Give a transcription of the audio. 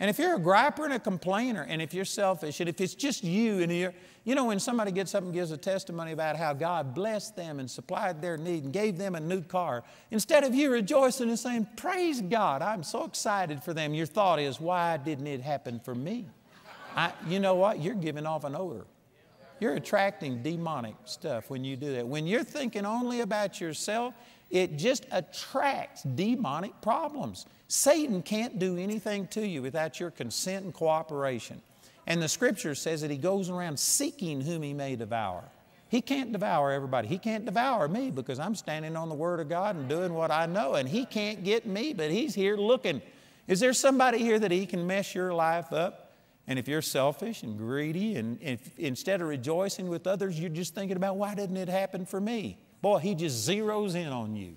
And if you're a griper and a complainer, and if you're selfish, and if it's just you, and you're, you know, when somebody gets up and gives a testimony about how God blessed them and supplied their need and gave them a new car, instead of you rejoicing and saying, Praise God, I'm so excited for them, your thought is, Why didn't it happen for me? I, you know what? You're giving off an odor. You're attracting demonic stuff when you do that. When you're thinking only about yourself, it just attracts demonic problems. Satan can't do anything to you without your consent and cooperation. And the scripture says that he goes around seeking whom he may devour. He can't devour everybody. He can't devour me because I'm standing on the Word of God and doing what I know. And he can't get me, but he's here looking. Is there somebody here that he can mess your life up? And if you're selfish and greedy, and if, instead of rejoicing with others, you're just thinking about why didn't it happen for me? Boy, he just zeroes in on you.